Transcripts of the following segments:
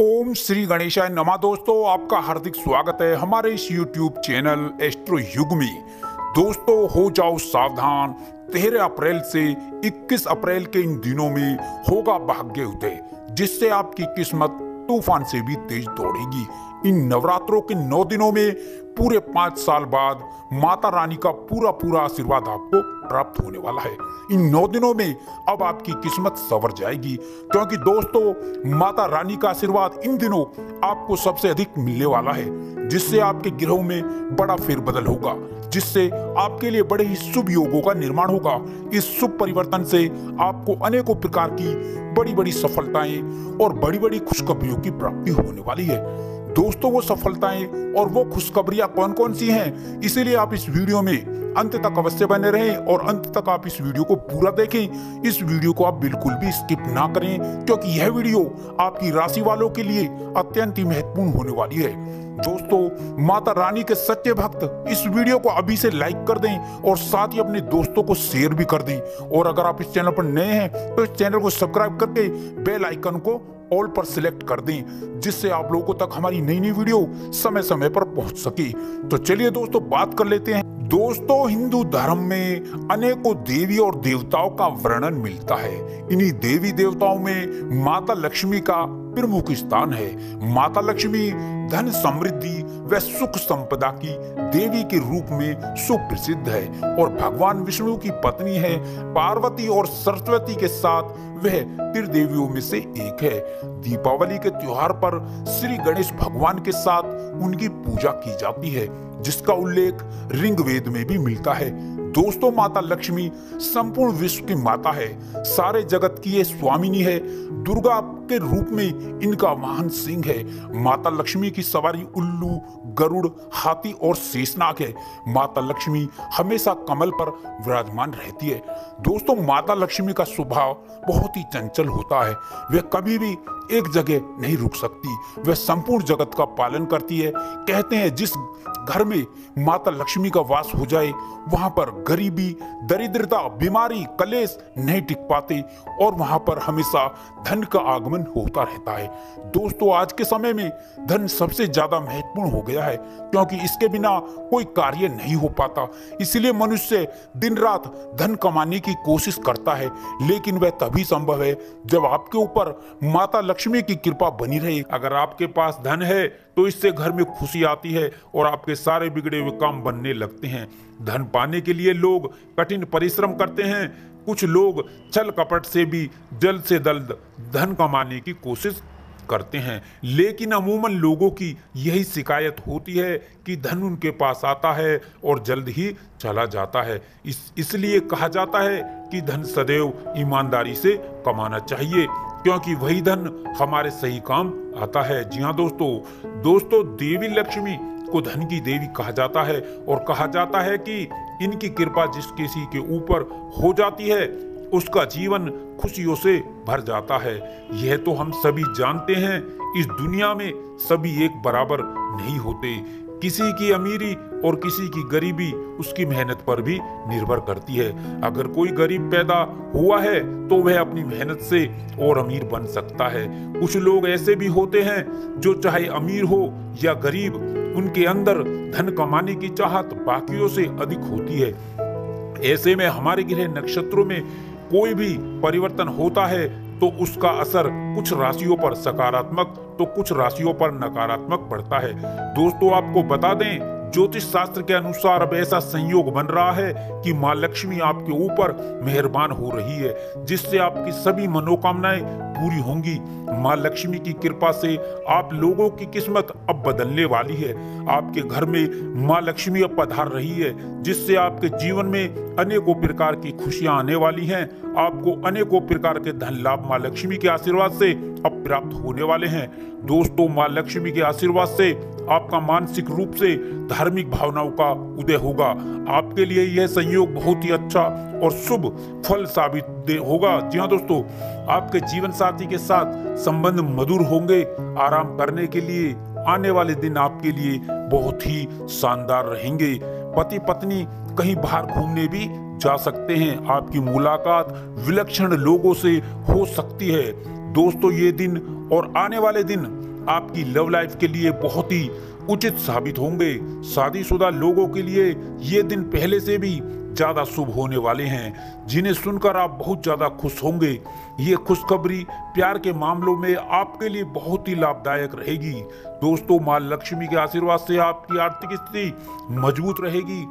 ओम श्री गणेशाय नमा दोस्तों, आपका हार्दिक स्वागत है हमारे इस YouTube चैनल एस्ट्रो युग में। दोस्तों, हो जाओ सावधान, तेरह अप्रैल से 21 अप्रैल के इन दिनों में होगा भाग्य उदय, जिससे आपकी किस्मत तूफ़ान से भी तेज दौड़ेगी। इन नवरात्रों के नौ दिनों में पूरे पाँच साल बाद माता रानी का पूरा पूरा आशीर्वाद आपको प्राप्त होने वाला है। इन नौ दिनों में अब आपकी किस्मत सवर जाएगी, क्योंकि दोस्तों, माता रानी का आशीर्वाद इन दिनों आपको सबसे अधिक मिलने वाला है, जिससे आपके गिरोह में बड़ा फेरबदल होगा, जिससे आपके लिए बड़े ही शुभ योगों का निर्माण होगा। इस शुभ परिवर्तन से आपको अनेकों प्रकार की बड़ी बड़ी सफलताएँ और बड़ी बड़ी खुशखबरियों की प्राप्ति होने वाली है। दोस्तों, वो सफलताएँ और वो खुशखबरियाँ कौन कौन सी हैं? इसीलिए आप इस वीडियो में अंत तक अवश्य बने रहें और अंत तक आप इस वीडियो को पूरा देखें। इस वीडियो को आप बिल्कुल भी स्किप ना करें, क्योंकि यह वीडियो आपकी राशि वालों के लिए अत्यंत ही महत्वपूर्ण होने वाली है। दोस्तों, माता रानी के सच्चे भक्त, इस वीडियो को अभी से लाइक कर दें और साथ ही अपने दोस्तों को शेयर भी कर दें। और अगर आप इस चैनल पर नए हैं तो इस चैनल को सब्सक्राइब करके बेल आइकन को ऑल पर सिलेक्ट कर दें, जिससे आप लोगों तक हमारी नई नई वीडियो समय समय पर पहुँच सके। तो चलिए दोस्तों, बात कर लेते हैं। दोस्तों, हिंदू धर्म में अनेकों देवी और देवताओं का वर्णन मिलता है। इन्हीं देवी देवताओं में माता लक्ष्मी का प्रमुख स्थान है। माता लक्ष्मी धन समृद्धि व सुख संपदा की देवी के रूप में सुप्रसिद्ध है और भगवान विष्णु की पत्नी है, पार्वती और सरस्वती के साथ वह त्रिदेवियों में से एक है। दीपावली के त्योहार पर श्री गणेश भगवान के साथ उनकी पूजा की जाती है, जिसका उल्लेख रिंग वेद में भी मिलता है। दोस्तों, माता लक्ष्मी संपूर्ण विश्व की माता है। सारे जगत की ये स्वामिनी है। दुर्गा के रूप में इनका वाहन सिंह है। माता लक्ष्मी की सवारी उल्लू गरुड़, हाथी और शेषनाग है। माता लक्ष्मी हमेशा कमल पर विराजमान रहती है। दोस्तों, माता लक्ष्मी का स्वभाव बहुत ही चंचल होता है। वह कभी भी एक जगह नहीं रुक सकती। वह संपूर्ण जगत का पालन करती है। कहते हैं, जिस घर में माता लक्ष्मी का वास हो जाए, वहाँ पर गरीबी, दरिद्रता, बीमारी, कलेश नहीं टिक पाते और वहाँ पर हमेशा धन का आगमन होता रहता है। दोस्तों, आज के समय में धन सबसे ज़्यादा महत्वपूर्ण हो गया है क्योंकि इसके बिना कोई कार्य नहीं हो पाता। इसलिए मनुष्य दिन रात धन कमाने की कोशिश करता है, लेकिन वह तभी संभव है जब आपके ऊपर माता लक्ष्मी की कृपा बनी रहे। अगर आपके पास धन है तो इससे घर में खुशी आती है और आपके सारे बिगड़े हुए काम बनने लगते हैं। धन पाने के लिए लोग कठिन परिश्रम करते हैं। कुछ लोग छल कपट से भी जल्द से जल्द धन कमाने की कोशिश करते हैं। लेकिन अमूमन लोगों की यही शिकायत होती है कि धन उनके पास आता है और जल्द ही चला जाता है। इस, इसलिए कहा जाता है कि धन सदैव ईमानदारी से कमाना चाहिए, क्योंकि वही धन हमारे सही काम आता है। जी हाँ दोस्तों दोस्तों, देवी लक्ष्मी को धन की देवी कहा जाता है और कहा जाता है कि इनकी कृपा जिस किसी के ऊपर हो जाती है उसका जीवन खुशियों से भर जाता है। यह तो हम सभी जानते हैं, इस दुनिया में सभी एक बराबर नहीं होते। किसी की अमीरी और किसी की गरीबी उसकी मेहनत पर भी निर्भर करती है। अगर कोई गरीब पैदा हुआ है तो वह अपनी मेहनत से और अमीर बन सकता है। कुछ लोग ऐसे भी होते हैं, जो चाहे अमीर हो या गरीब, उनके अंदर धन कमाने की चाहत बाकियों से अधिक होती है। ऐसे में हमारे गृह नक्षत्रों में कोई भी परिवर्तन होता है तो उसका असर कुछ राशियों पर सकारात्मक तो कुछ राशियों पर नकारात्मक पड़ता है। दोस्तों, आपको बता दें ज्योतिष शास्त्र के अनुसार अब ऐसा संयोग बन रहा है कि माँ लक्ष्मी आपके ऊपर मेहरबान हो रही है, जिससे आपकी सभी मनोकामनाएँ पूरी होंगी। माँ लक्ष्मी की कृपा से आप लोगों की किस्मत अब बदलने वाली है। आपके घर में माँ लक्ष्मी अब पधार रही है, जिससे आपके जीवन में अनेकों प्रकार की खुशियाँ आने वाली हैं। आपको अनेकों प्रकार के धन लाभ माँ लक्ष्मी के आशीर्वाद से अब प्राप्त होने वाले हैं। दोस्तों, माँ लक्ष्मी के आशीर्वाद से आपका मानसिक रूप से धार्मिक भावनाओं का उदय होगा। आपके लिए यह संयोग बहुत ही अच्छा और शुभ फल साबित होगा। जी हाँ दोस्तों, आपके जीवन साथी के साथ संबंध मधुर होंगे। आराम करने के लिए, आने वाले दिन आपके लिए बहुत ही शानदार रहेंगे। पति पत्नी कहीं बाहर घूमने भी जा सकते हैं। आपकी मुलाकात विलक्षण लोगों से हो सकती है। दोस्तों, ये दिन और आने वाले दिन आपकी लव लाइफ के लिए बहुत ही उचित साबित होंगे। शादीशुदा लोगों के लिए ये दिन पहले से भी ज़्यादा शुभ होने वाले हैं, जिन्हें सुनकर आप बहुत ज़्यादा खुश होंगे। ये खुशखबरी प्यार के मामलों में आपके लिए बहुत ही लाभदायक रहेगी। दोस्तों, माँ लक्ष्मी के आशीर्वाद से आपकी आर्थिक स्थिति मज़बूत रहेगी।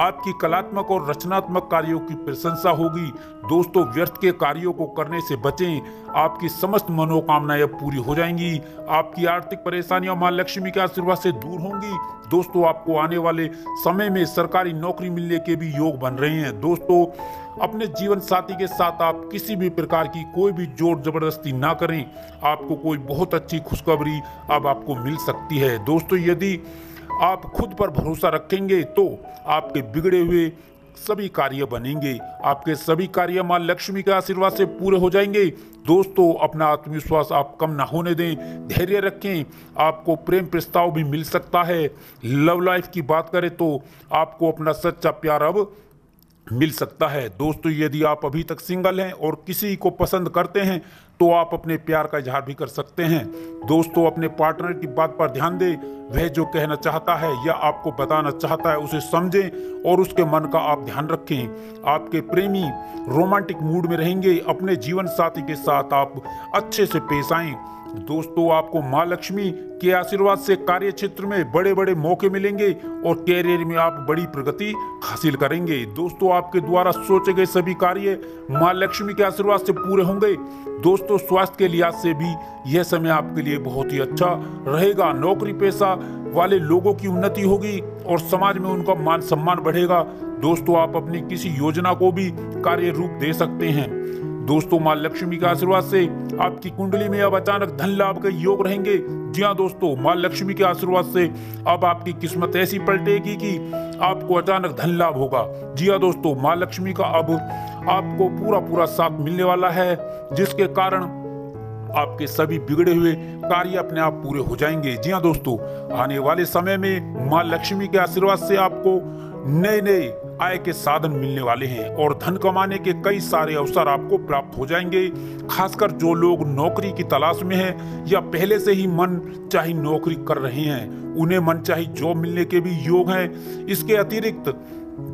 आपकी कलात्मक और रचनात्मक कार्यों की प्रशंसा होगी। दोस्तों, व्यर्थ के कार्यों को करने से बचें। आपकी समस्त मनोकामनाएँ पूरी हो जाएँगी। आपकी आर्थिक परेशानियाँ माँ लक्ष्मी के आशीर्वाद से दूर होंगी। दोस्तों, आपको आने वाले समय में सरकारी नौकरी मिलने के भी योग बन रहे हैं। दोस्तों, अपने जीवन साथी के साथ आप किसी भी प्रकार की कोई भी ज़ोर ज़बरदस्ती ना करें। आपको कोई बहुत अच्छी खुशखबरी अब आपको मिल सकती है। दोस्तों, यदि आप खुद पर भरोसा रखेंगे तो आपके बिगड़े हुए सभी कार्य बनेंगे। आपके सभी कार्य माँ लक्ष्मी के आशीर्वाद से पूरे हो जाएँगे। दोस्तों, अपना आत्मविश्वास आप कम ना होने दें। धैर्य रखें। आपको प्रेम प्रस्ताव भी मिल सकता है। लव लाइफ की बात करें तो आपको अपना सच्चा प्यार अब मिल सकता है। दोस्तों, यदि आप अभी तक सिंगल हैं और किसी को पसंद करते हैं तो आप अपने प्यार का इजहार भी कर सकते हैं। दोस्तों, अपने पार्टनर की बात पर ध्यान दें। वह जो कहना चाहता है या आपको बताना चाहता है, उसे समझें और उसके मन का आप ध्यान रखें। आपके प्रेमी रोमांटिक मूड में रहेंगे। अपने जीवन साथी के साथ आप अच्छे से पेश आएँ। दोस्तों, आपको माँ लक्ष्मी के आशीर्वाद से कार्य क्षेत्र में बड़े बड़े मौके मिलेंगे और कैरियर में आप बड़ी प्रगति हासिल करेंगे। दोस्तों, आपके द्वारा सोचे गए सभी कार्य माँ लक्ष्मी के आशीर्वाद से पूरे होंगे। दोस्तों, स्वास्थ्य के लिहाज से भी यह समय आपके लिए बहुत ही अच्छा रहेगा। नौकरी पेशा वाले लोगों की उन्नति होगी और समाज में उनका मान सम्मान बढ़ेगा। दोस्तों, आप अपनी किसी योजना को भी कार्य रूप दे सकते हैं। दोस्तों, माँ लक्ष्मी के आशीर्वाद से आपकी कुंडली में अब अचानक धन लाभ के योग रहेंगे। जी हाँ दोस्तों, माँ लक्ष्मी के आशीर्वाद से अब आपकी किस्मत ऐसी पलटेगी कि आपको अचानक धन लाभ होगा। जी हाँ दोस्तों, माँ लक्ष्मी का अब आपको पूरा पूरा साथ मिलने वाला है, जिसके कारण आपके सभी बिगड़े हुए कार्य अपने आप पूरे हो जाएँगे। जी हाँ दोस्तों, आने वाले समय में माँ लक्ष्मी के आशीर्वाद से आपको नए नए आय के साधन मिलने वाले हैं और धन कमाने के कई सारे अवसर आपको प्राप्त हो जाएँगे, खासकर जो लोग नौकरी की तलाश में हैं या पहले से ही मन चाहे नौकरी कर रहे हैं। उन्हें मन चाहे जॉब मिलने के भी योग हैं। इसके अतिरिक्त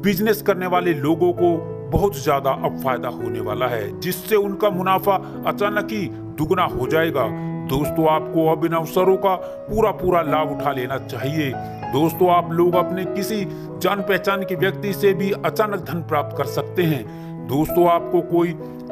बिज़नेस करने वाले लोगों को बहुत ज़्यादा अब फ़ायदा होने वाला है, जिससे उनका मुनाफा अचानक ही दुगना हो जाएगा। दोस्तों, आपको अब इन अवसरों का पूरा पूरा लाभ उठा लेना चाहिए। दोस्तों, आप लोग अपने किसी जान पहचान के व्यक्ति से भी अचानक धन प्राप्त कर सकते हैं। दोस्तों, आपको कोई,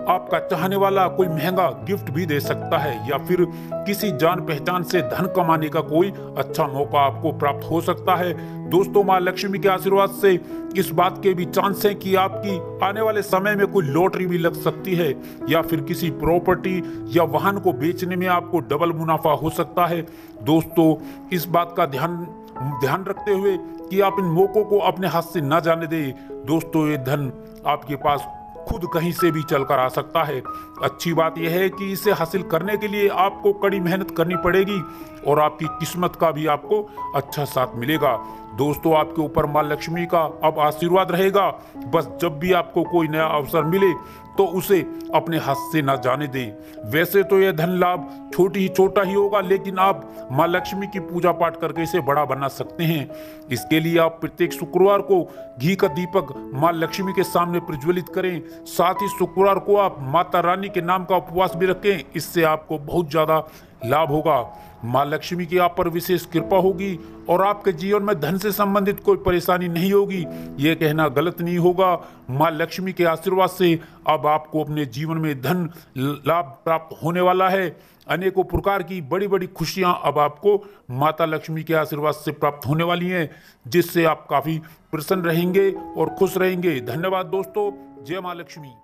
आपका चाहने वाला कोई महँगा गिफ्ट भी दे सकता है, या फिर किसी जान पहचान से धन कमाने का कोई अच्छा मौका आपको प्राप्त हो सकता है। दोस्तों, माँ लक्ष्मी के आशीर्वाद से इस बात के भी चांस है कि आपकी आने वाले समय में कोई लॉटरी भी लग सकती है, या फिर किसी प्रॉपर्टी या वाहन को बेचने में आपको डबल मुनाफा हो सकता है। दोस्तों, इस बात का ध्यान ध्यान रखते हुए कि आप इन मौकों को अपने हाथ से ना जाने दें। दोस्तों, ये धन आपके पास खुद कहीं से भी चलकर आ सकता है। अच्छी बात यह है कि इसे हासिल करने के लिए आपको कड़ी मेहनत करनी पड़ेगी और आपकी किस्मत का भी आपको अच्छा साथ मिलेगा। दोस्तों, आपके ऊपर माँ लक्ष्मी का अब आशीर्वाद रहेगा। बस जब भी आपको कोई नया अवसर मिले तो उसे अपने हाथ से ना जाने दें। वैसे तो यह धन लाभ छोटी ही छोटा ही होगा, लेकिन आप माँ लक्ष्मी की पूजा पाठ करके इसे बड़ा बना सकते हैं। इसके लिए आप प्रत्येक शुक्रवार को घी का दीपक माँ लक्ष्मी के सामने प्रज्वलित करें। साथ ही शुक्रवार को आप माता रानी के नाम का उपवास भी रखें, इससे आपको बहुत ज़्यादा लाभ होगा। माँ लक्ष्मी की आप पर विशेष कृपा होगी और आपके जीवन में धन से संबंधित कोई परेशानी नहीं होगी। ये कहना गलत नहीं होगा। माँ लक्ष्मी के आशीर्वाद से अब आपको अपने जीवन में धन लाभ प्राप्त होने वाला है। अनेकों प्रकार की बड़ी बड़ी खुशियाँ अब आपको माता लक्ष्मी के आशीर्वाद से प्राप्त होने वाली हैं, जिससे आप काफ़ी प्रसन्न रहेंगे और खुश रहेंगे। धन्यवाद दोस्तों। जय माँ लक्ष्मी